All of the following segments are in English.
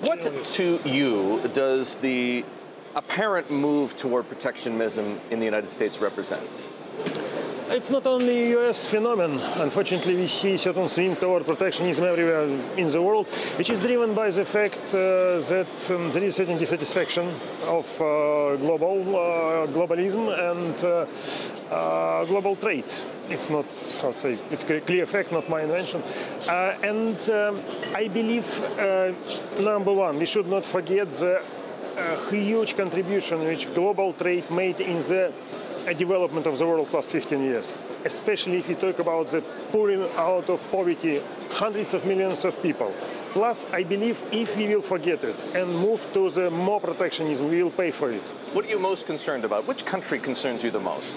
What to you does the apparent move toward protectionism in the United States represent? It's not only U.S. phenomenon. Unfortunately, we see certain swing toward protectionism everywhere in the world, which is driven by the fact uh, that um, there is certain dissatisfaction of uh, global uh, globalism and uh, uh, global trade. It's not, how to say, it's a clear fact, not my invention. Uh, and um, I believe, number one, we should not forget the huge contribution which global trade made in the a development of the world last 15 years, especially if you talk about the pulling out of poverty hundreds of millions of people. Plus, I believe if we will forget it and move to the more protectionism, we will pay for it. What are you most concerned about? Which country concerns you the most?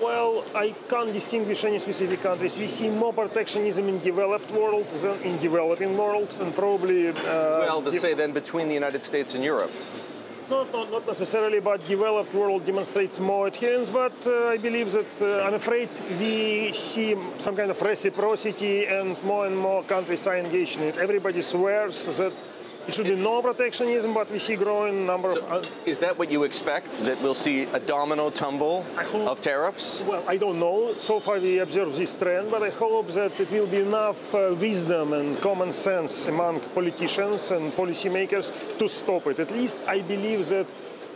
Well, I can't distinguish any specific countries. We see more protectionism in developed world than in developing world, and probably. Uh, well, to say then between the United States and Europe. Not, not, not, necessarily, but developed world demonstrates more adherence. But uh, I believe that uh, I'm afraid we see some kind of reciprocity, and more and more countries are engaged in it. Everybody swears that it should be no protectionism, but we see growing number so of. is that what you expect? That we'll see a domino tumble hope, of tariffs? Well, I don't know. So far, we observe this trend, but I hope that it will be enough uh, wisdom and common sense among politicians and policymakers to stop it. At least I believe that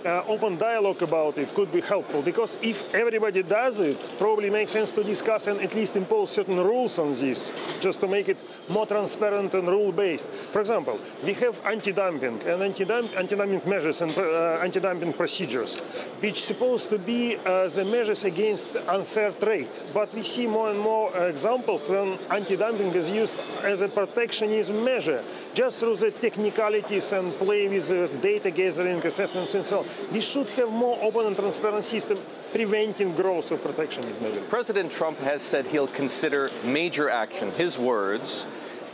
uh, open dialogue about it could be helpful because if everybody does it, probably makes sense to discuss and at least impose certain rules on this, just to make it more transparent and rule-based. For example, we have anti-dumping and anti-dumping measures and uh, anti-dumping procedures, which supposed to be uh, the measures against unfair trade. But we see more and more examples when anti-dumping is used as a protectionism measure, just through the technicalities and play with the data gathering, assessments and so on. We should have more open and transparent system preventing growth of protectionism. President Trump has said he'll consider major action, his words,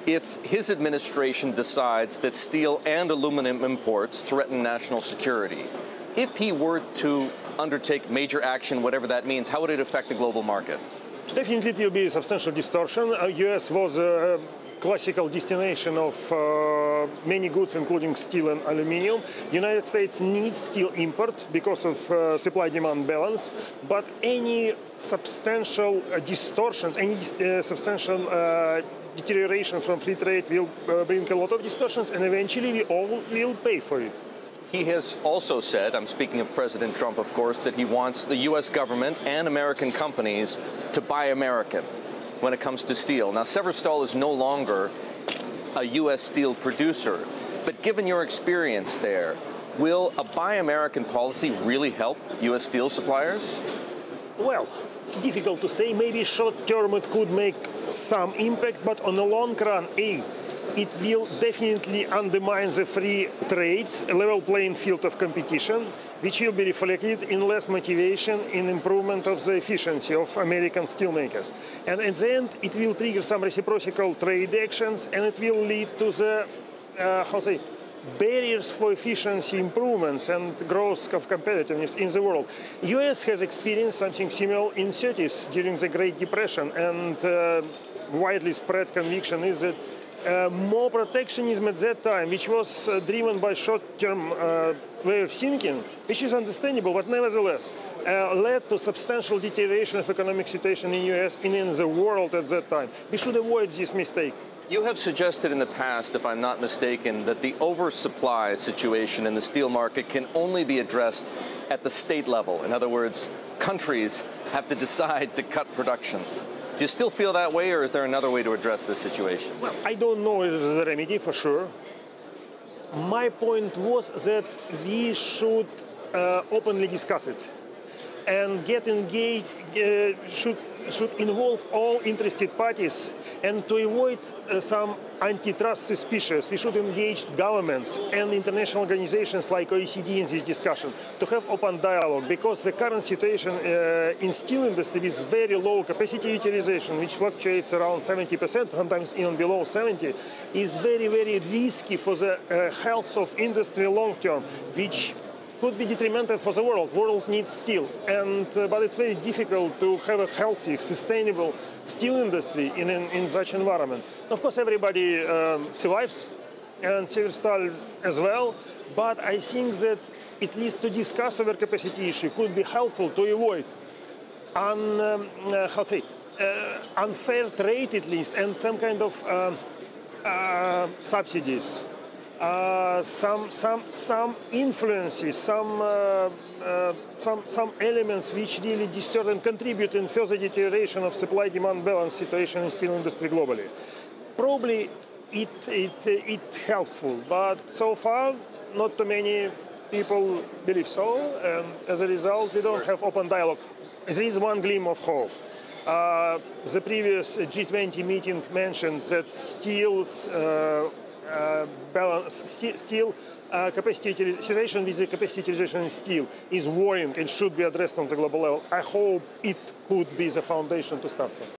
if his administration decides that steel and aluminum imports threaten national security. If he were to undertake major action, whatever that means, how would it affect the global market? Definitely, it will be a substantial distortion. U.S. was a classical destination of uh, many goods, including steel and aluminium. United States needs steel import because of uh, supply-demand balance, but any substantial uh, distortions, any uh, substantial uh, deterioration from free trade will uh, bring a lot of distortions, and eventually we all will pay for it. He has also said, I'm speaking of President Trump, of course, that he wants the U.S. government and American companies to buy American when it comes to steel. Now, Severstal is no longer a U.S. steel producer, but given your experience there, will a Buy American policy really help U.S. steel suppliers? Well, difficult to say. Maybe short term it could make some impact, but on the long run, A, it will definitely undermine the free trade, level playing field of competition which will be reflected in less motivation in improvement of the efficiency of American steelmakers. And at the end, it will trigger some reciprocal trade actions and it will lead to the, uh, how say, barriers for efficiency improvements and growth of competitiveness in the world. US has experienced something similar in 30s during the Great Depression and uh, widely spread conviction is that more protectionism at that time, which was uh, driven by short-term uh, way of thinking, which is understandable, but nevertheless led to substantial deterioration of economic situation in the U.S. and in the world at that time. We should avoid this mistake. You have suggested in the past, if I'm not mistaken, that the oversupply situation in the steel market can only be addressed at the state level. In other words, countries have to decide to cut production. Do you still feel that way, or is there another way to address this situation? Well, I don't know the remedy for sure. My point was that we should uh, openly discuss it and get engaged, uh, should should involve all interested parties and to avoid uh, some antitrust suspicions, we should engage governments and international organizations like OECD in this discussion to have open dialogue because the current situation uh, in steel industry is very low capacity utilization, which fluctuates around 70%, sometimes even below 70, is very, very risky for the uh, health of industry long term, which could be detrimental for the world. World needs steel, and uh, but it's very difficult to have a healthy, sustainable steel industry in, in, in such environment. Of course, everybody um, survives and Severstal as well. But I think that at least to discuss overcapacity issue could be helpful to avoid un, um, uh, how to say, uh, unfair trade at least and some kind of um, uh, subsidies, uh, some, some, some influences, some, uh, uh, some, some elements which really disturb and contribute in further deterioration of supply-demand balance situation in steel industry globally. Probably it, it, it helpful, but so far not too many people believe so, and as a result we don't have open dialogue. There is one gleam of hope. Uh, the previous G20 meeting mentioned that steel's uh, uh, balance, st- steel uh, capacity utilization with the capacity utilization in steel is worrying and should be addressed on the global level. I hope it could be the foundation to start from.